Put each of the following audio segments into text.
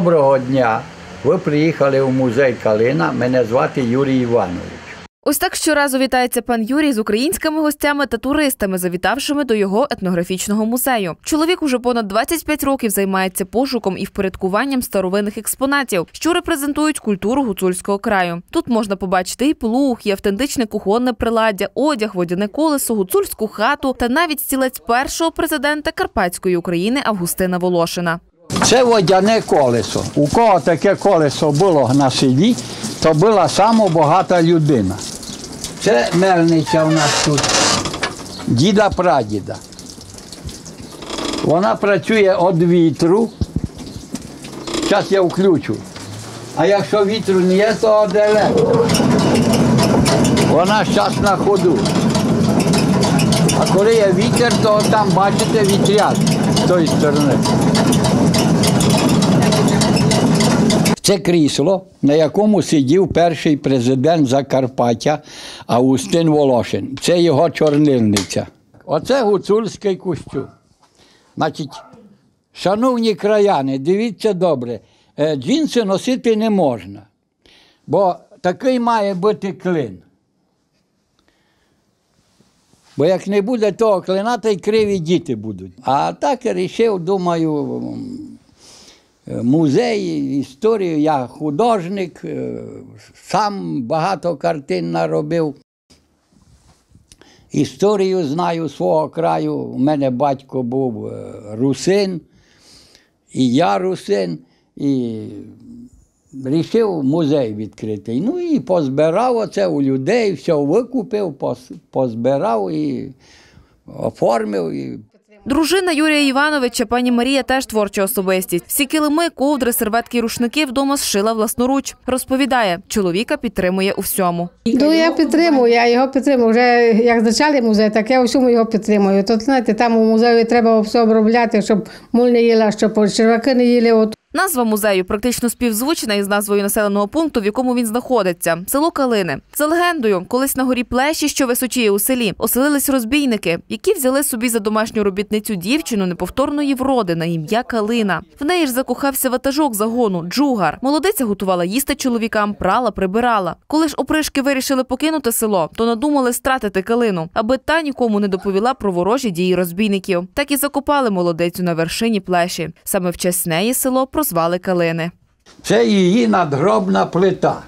Доброго дня! Ви приїхали у музей Калина. Мене звати Юрій Іванович. Ось так щоразу вітається пан Юрій з українськими гостями та туристами, завітавшими до його етнографічного музею. Чоловік уже понад 25 років займається пошуком і впорядкуванням старовинних експонатів, що репрезентують культуру гуцульського краю. Тут можна побачити і плуг, і автентичне кухонне приладдя, одяг, водяне колесо, гуцульську хату та навіть стілець першого президента Карпатської України Августина Волошина. Це водяне колесо. У кого таке колесо було на селі, то була сама багата людина. Це мельниця у нас тут. Діда прадіда. Вона працює від вітру. Зараз я включу. А якщо вітру не є, то від. Вона зараз на ходу. А коли є вітер, то там бачите вітряк з тої сторони. Це крісло, на якому сидів перший президент Закарпаття Августин Волошин. Це його чорнильниця. Оце гуцульський костюм. Значить, шановні краяни, дивіться добре, е, джинси носити не можна, бо такий має бути клин. Бо як не буде того клина, то й криві діти будуть. А так я вирішив, думаю, музей, історію. Я художник, е, сам багато картин наробив. Історію знаю свого краю. У мене батько був е, русин, і я русин, і вирішив музей відкрити. Ну і позбирав оце у людей, все викупив, позбирав і оформив. І Дружина Юрія Івановича, пані Марія, теж творча особистість. Всі килими, ковдри, серветки і рушники вдома зшила власноруч. Розповідає, чоловіка підтримує у всьому. Ну, я підтримую, я його підтримую. Вже як зачали музей, так я у всьому його підтримую. Тут знаєте, там у музеї треба все обробляти, щоб муль не їла, щоб черваки не їли. От Назва музею практично співзвучна із назвою населеного пункту, в якому він знаходиться село Калини. За легендою, колись на горі плеші, що височіє у селі, оселились розбійники, які взяли собі за домашню робітницю дівчину неповторної вроди на ім'я Калина. В неї ж закохався ватажок загону Джугар. Молодиця готувала їсти чоловікам, прала, прибирала. Коли ж опришки вирішили покинути село, то надумали стратити калину, аби та нікому не доповіла про ворожі дії розбійників. Так і закопали молодицю на вершині плеші. Саме в честь неї село прозвали Калини. Це її надгробна плита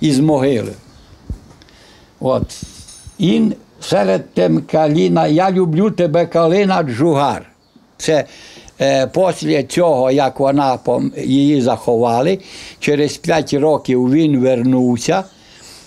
із могили. От. І серед тем каліна, я люблю тебе, калина Джугар. Це е, після цього, як вона її заховали, через 5 років він вернувся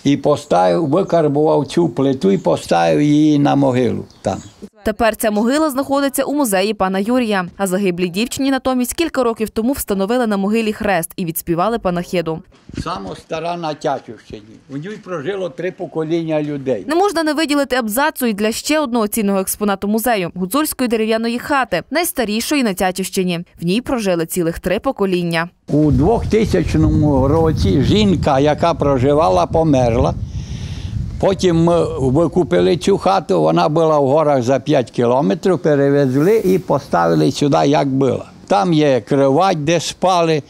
і поставив, викарбував цю плиту і поставив її на могилу там. Тепер ця могила знаходиться у музеї пана Юрія. А загиблій дівчині натомість кілька років тому встановили на могилі хрест і відспівали панахиду. Саме стара на Тячівщині. У ній прожило три покоління людей. Не можна не виділити абзацу і для ще одного цінного експонату музею гуцульської дерев'яної хати, найстарішої на Тячівщині. В ній прожили цілих три покоління. У 2000 році жінка, яка проживала, померла. Потім ми викупили цю хату, вона була в горах за 5 кілометрів, перевезли і поставили сюди, як було. Там є кривать, де спали,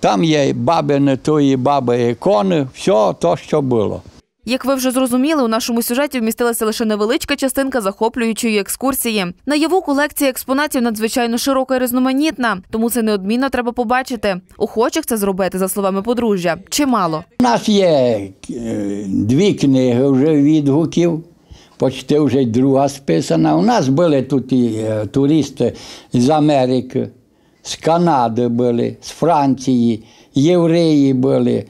там є бабини тої баби ікони, все то, що було. Як ви вже зрозуміли, у нашому сюжеті вмістилася лише невеличка частинка захоплюючої екскурсії. Наяву колекція експонатів надзвичайно широка і різноманітна, тому це неодмінно треба побачити. Охочих це зробити, за словами подружжя, чимало. У нас є е, дві книги вже відгуків, почти вже друга списана. У нас були тут і е, туристи з Америки, з Канади були, з Франції, євреї були,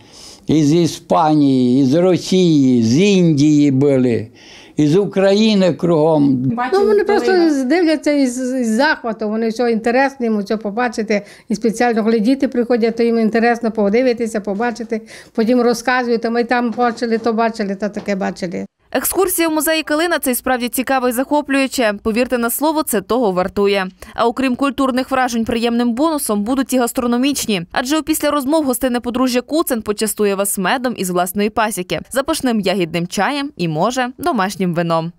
із Іспанії, із Росії, з Індії були, із України кругом. Ну, вони просто дивляться із, із захвату, вони все інтересно, їм все побачити. І спеціально, коли діти приходять, то їм інтересно подивитися, побачити, потім розказують, а ми там бачили, то бачили, то таке бачили. Екскурсія в музеї Калина це й справді цікаво і захоплююче. Повірте на слово, це того вартує. А окрім культурних вражень, приємним бонусом будуть і гастрономічні. Адже після розмов гостине подружжя Куцен почастує вас медом із власної пасіки, запашним ягідним чаєм і може домашнім вином.